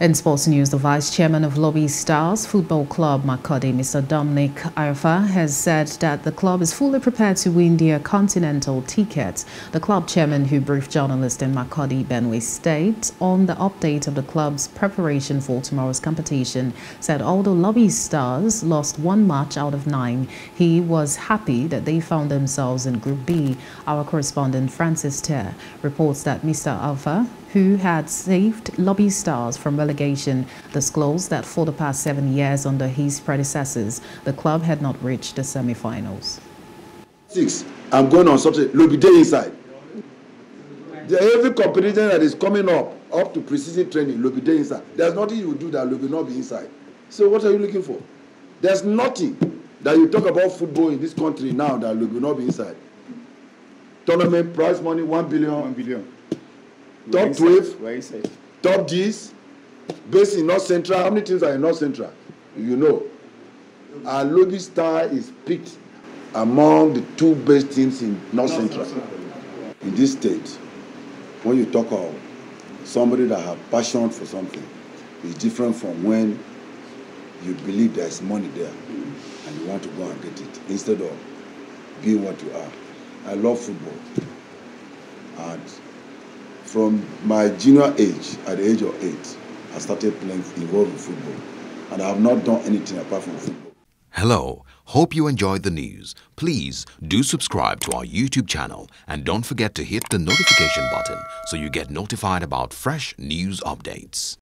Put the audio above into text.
In sports news, the vice chairman of Lobi Stars Football Club Makurdi, Mr. Dominic Iorfa, has said that the club is fully prepared to win their continental ticket. The club chairman, who briefed journalists in Makurdi, Benue State, on the update of the club's preparation for tomorrow's competition, said although Lobi Stars lost one match out of nine, he was happy that they found themselves in Group B. Our correspondent Francis Ter reports that Mr. Iorfa, who had saved Lobi Stars from relegation, disclosed that for the past seven years under his predecessors, the club had not reached the semi-finals. Six, I'm going on something. Lobi day inside. The every competition that is coming up, up to precision training, Lobi day inside. There's nothing you do that Lobi not be inside. So what are you looking for? There's nothing that you talk about football in this country now that Lobi not be inside. Tournament prize money, one billion. One billion. Top 12, top G's, based in North Central. How many teams are in North Central? You know. Our Lobby Star is picked among the two best teams in North Central. In this state, when you talk of somebody that have passion for something, it's different from when you believe there's money there and you want to go and get it instead of being what you are. I love football. And from my junior age, at the age of eight, I started playing involved in football. And I have not done anything apart from football. Hello. Hope you enjoyed the news. Please do subscribe to our YouTube channel and don't forget to hit the notification button so you get notified about fresh news updates.